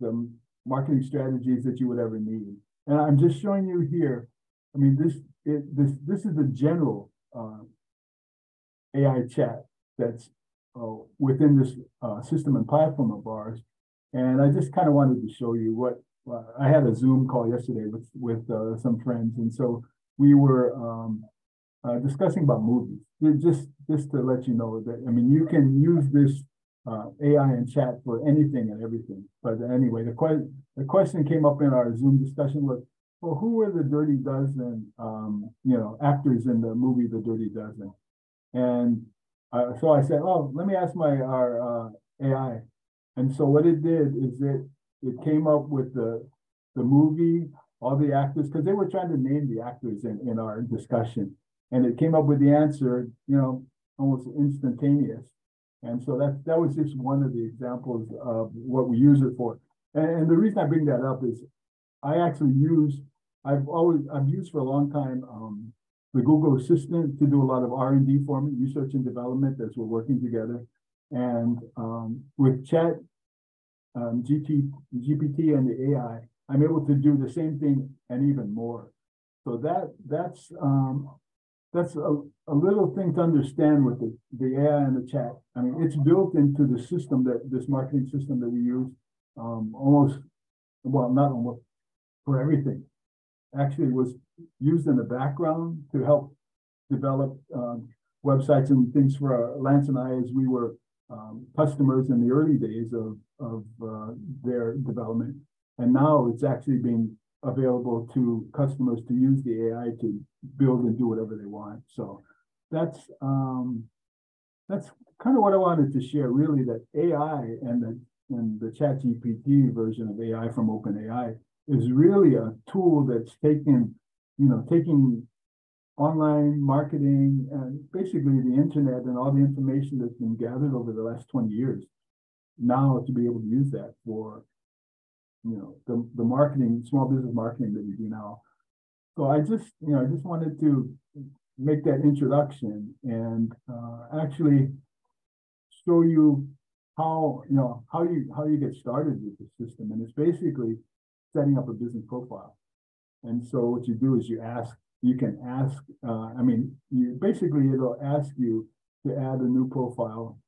Speaker 2: the marketing strategies that you would ever need. And I'm just showing you here. I mean, this it, this this is the general uh, AI chat that's uh, within this uh, system and platform of ours. And I just kind of wanted to show you what uh, I had a Zoom call yesterday with with uh, some friends, and so we were um, uh, discussing about movies. Just just to let you know that I mean you can use this uh, AI and chat for anything and everything. But anyway, the question the question came up in our Zoom discussion was, well, who were the Dirty Dozen, um, you know, actors in the movie The Dirty Dozen? And uh, so I said, oh, let me ask my our uh, AI. And so what it did is it it came up with the the movie, all the actors, because they were trying to name the actors in, in our discussion. And it came up with the answer, you know, almost instantaneous. And so that that was just one of the examples of what we use it for. And, and the reason I bring that up is I actually use, I've always, I've used for a long time um, the Google Assistant to do a lot of R&D for me, research and development as we're working together. And um, with Chat, um, GT, GPT and the AI, I'm able to do the same thing and even more. So that that's um, that's a, a little thing to understand with the, the AI and the chat. I mean, it's built into the system that this marketing system that we use um, almost, well, not almost for everything. Actually, was used in the background to help develop um, websites and things for uh, Lance and I as we were um, customers in the early days of, of uh, their development. And now it's actually being available to customers to use the AI to build and do whatever they want. So that's um, that's kind of what I wanted to share. Really, that AI and the and the Chat GPT version of AI from OpenAI is really a tool that's taken you know, taking online marketing and basically the internet and all the information that's been gathered over the last 20 years now to be able to use that for you know the, the marketing small business marketing that we do now so i just you know i just wanted to make that introduction and uh, actually show you how you know how you how you get started with the system and it's basically setting up a business profile and so what you do is you ask, you can ask, uh, I mean, you basically it'll ask you to add a new profile.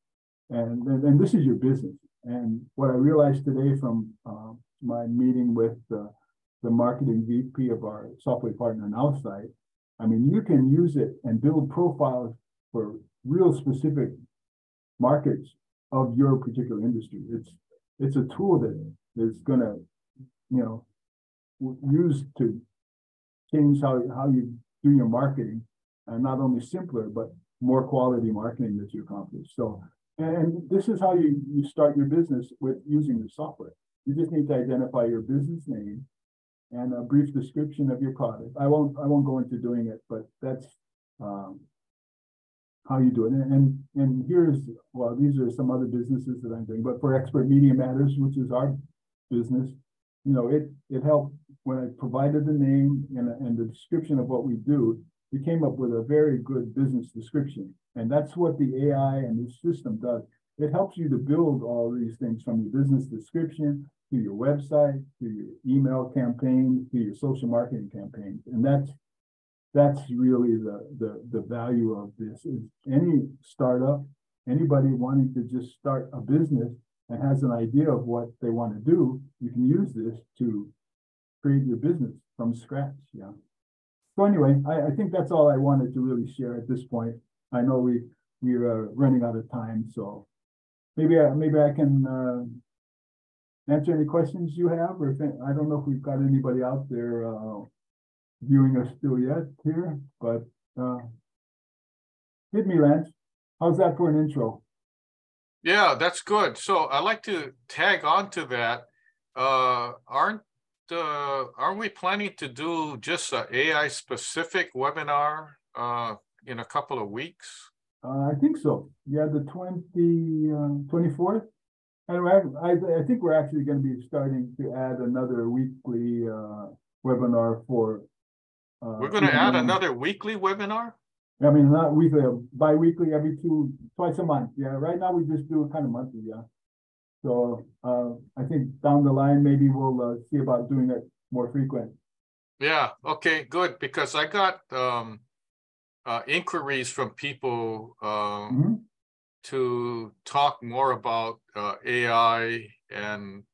Speaker 2: And, and, this is your business. And what I realized today from uh, my meeting with the, the marketing VP of our software partner Nowsite, I mean, you can use it and build profiles for real specific markets of your particular industry. It's it's a tool that is going to, you know, use to change how, how you do your marketing and not only simpler, but more quality marketing that you accomplish. So And this is how you, you start your business with using the software. You just need to identify your business name and a brief description of your product. I won't I won't go into doing it, but that's um, how you do it. And, and and here's well, these are some other businesses that I'm doing, but for Expert Media Matters, which is our business, you know, it it helped when I provided the name and, and the description of what we do. We came up with a very good business description, and that's what the AI and this system does. It helps you to build all these things from your business description to your website, to your email campaigns, to your social marketing campaigns, and that's that's really the the the value of this. Is any startup, anybody wanting to just start a business and has an idea of what they want to do, you can use this to create your business from scratch. Yeah. So anyway, I, I think that's all I wanted to really share at this point. I know we we are running out of time, so maybe I, maybe I can uh, answer any questions you have, or if I don't know if we've got anybody out there uh, viewing us still yet here, but uh, hit me, Lance. How's that for an intro?
Speaker 1: Yeah, that's good. So I'd like to tag on to that. Uh, aren't uh, aren't we planning to do just an AI specific webinar uh, in a couple of weeks?
Speaker 2: Uh, I think so. Yeah, the 20, uh, 24th. And I, I think we're actually going to be starting to add another weekly uh, webinar for.
Speaker 1: Uh, we're going to add another weekly webinar?
Speaker 2: I mean, not weekly, uh, bi-weekly, every two, twice a month. Yeah, right now we just do it kind of monthly. Yeah. So uh, I think down the line, maybe we'll uh, see about doing it more frequent.
Speaker 1: Yeah. Okay. Good. Because I got um, uh, inquiries from people um, mm -hmm. to talk more about uh, AI and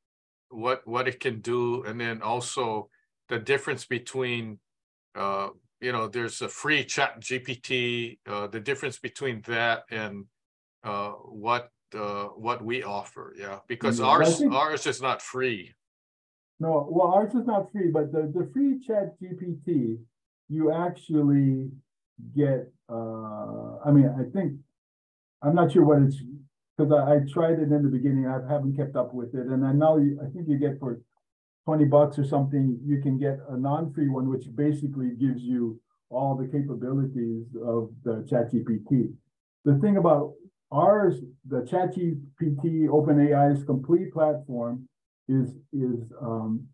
Speaker 1: what what it can do, and then also the difference between uh, you know, there's a free chat GPT, uh, the difference between that and uh, what uh, what we offer. Yeah, because yeah, ours think, ours is not free.
Speaker 2: No, well, ours is not free, but the, the free chat GPT, you actually get, uh, I mean, I think, I'm not sure what it's, because I, I tried it in the beginning, I haven't kept up with it. And I know, I think you get for 20 bucks or something, you can get a non-free one, which basically gives you all the capabilities of the ChatGPT. The thing about ours, the ChatGPT OpenAI's complete platform is is um,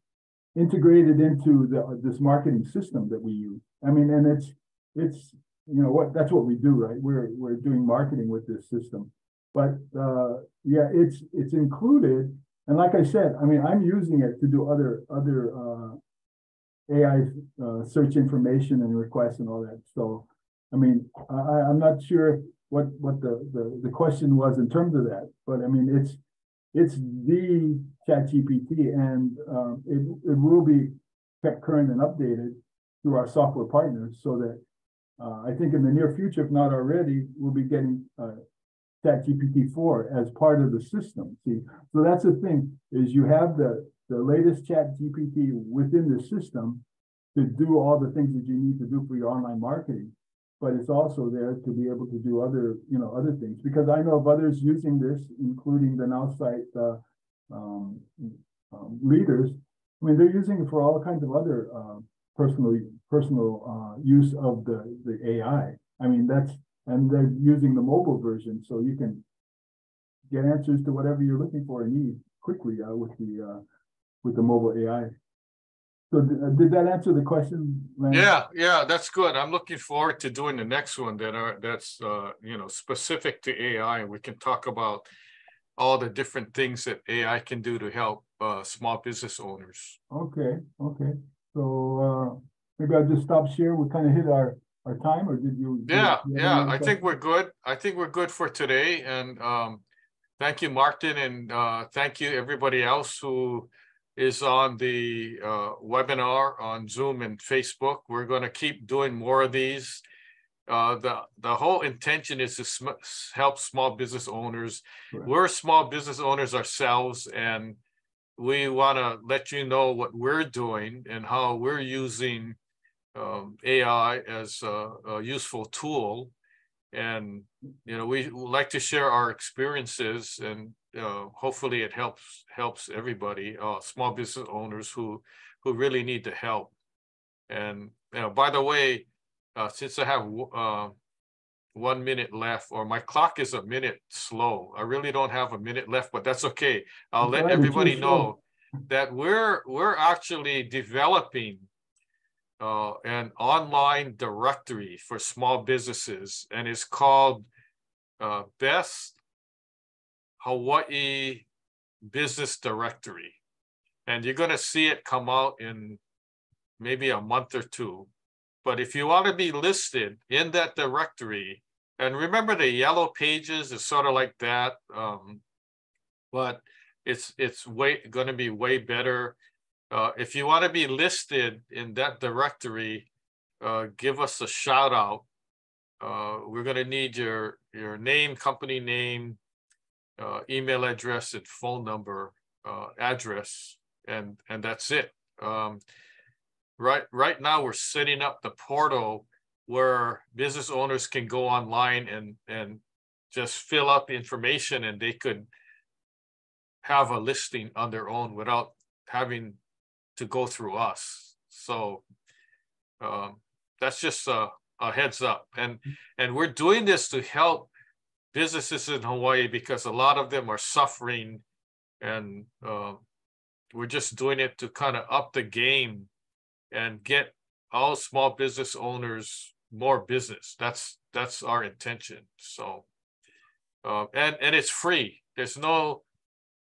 Speaker 2: integrated into the, this marketing system that we use. I mean, and it's it's you know what that's what we do, right? We're we're doing marketing with this system, but uh, yeah, it's it's included and like I said, I mean, I'm using it to do other other uh, AI uh, search information and requests and all that. So, I mean, I, I'm not sure what what the, the the question was in terms of that, but I mean, it's it's the Chat GPT, and um, it it will be kept current and updated through our software partners, so that uh, I think in the near future, if not already, we'll be getting uh, ChatGPT-4 as part of the system. See, so that's the thing is you have the the latest ChatGPT within the system to do all the things that you need to do for your online marketing, but it's also there to be able to do other you know other things because I know of others using this, including the now site uh, um, um, leaders. I mean, they're using it for all kinds of other uh, personal personal uh, use of the the AI. I mean, that's and they're using the mobile version, so you can get answers to whatever you're looking for and need quickly uh, with the uh, with the mobile AI. So uh, did that answer the question?
Speaker 1: Yeah, yeah, that's good. I'm looking forward to doing the next one that are that's uh, you know specific to AI. We can talk about all the different things that AI can do to help uh, small business owners.
Speaker 2: Okay, okay. So uh, maybe I'll just stop share. We kind of hit our our time, or did you?
Speaker 1: Yeah, did you yeah. I think we're good. I think we're good for today. And um, thank you, Martin, and uh, thank you everybody else who is on the uh, webinar on Zoom and Facebook. We're going to keep doing more of these. Uh, the the whole intention is to sm help small business owners. Right. We're small business owners ourselves, and we want to let you know what we're doing and how we're using um, AI as a, a, useful tool. And you know we like to share our experiences and uh, hopefully it helps helps everybody uh, small business owners who who really need the help. And you know by the way uh, since i have uh, one minute left or my clock is a minute slow i really don't have a minute left but that's okay. I'll let everybody know that we're we're actually developing uh, an online directory for small businesses, and it's called uh, Best Hawaii Business Directory. And you're going to see it come out in maybe a month or two. But if you want to be listed in that directory, and remember the yellow pages is sort of like that, um, but it's it's way going to be way better uh, if you want to be listed in that directory, uh, give us a shout out. Uh, we're going to need your your name, company name, uh, email address, and phone number, uh, address, and and that's it. Um, right right now, we're setting up the portal where business owners can go online and and just fill out the information, and they could have a listing on their own without having to go through us. So um, that's just a, a heads up. And and we're doing this to help businesses in Hawaii because a lot of them are suffering, and uh, we're just doing it to kind of up the game and get all small business owners more business. That's that's our intention. So uh, and and it's free. There's no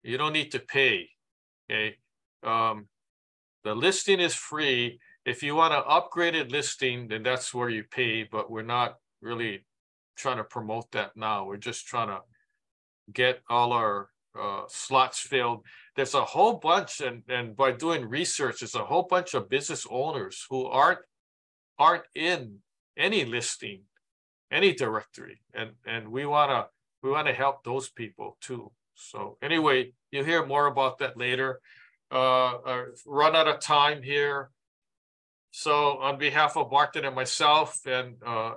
Speaker 1: you don't need to pay. Okay. Um, the listing is free. If you want an upgraded listing, then that's where you pay, but we're not really trying to promote that now. We're just trying to get all our uh, slots filled. There's a whole bunch, and, and by doing research, there's a whole bunch of business owners who aren't aren't in any listing, any directory, and and we wanna we wanna help those people too. So anyway, you'll hear more about that later uh, uh, run out of time here. So on behalf of Martin and myself and uh,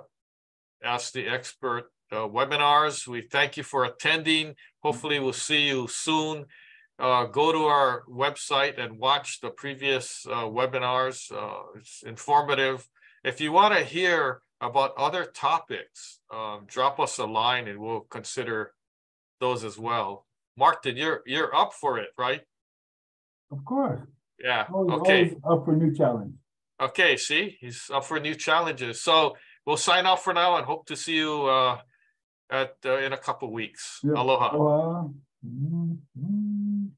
Speaker 1: Ask the Expert uh, webinars, we thank you for attending. Hopefully we'll see you soon. Uh, go to our website and watch the previous uh, webinars. Uh, it's informative. If you want to hear about other topics, um, drop us a line and we'll consider those as well. Martin, you're you're up for it, right?
Speaker 2: Of course.
Speaker 1: Yeah.
Speaker 2: Always,
Speaker 1: okay.
Speaker 2: Always up for new challenge.
Speaker 1: Okay. See, he's up for new challenges. So we'll sign off for now and hope to see you uh, at uh, in a couple weeks. Yeah. Aloha.
Speaker 2: Uh, mm -hmm.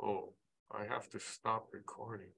Speaker 1: Oh, I have to stop recording.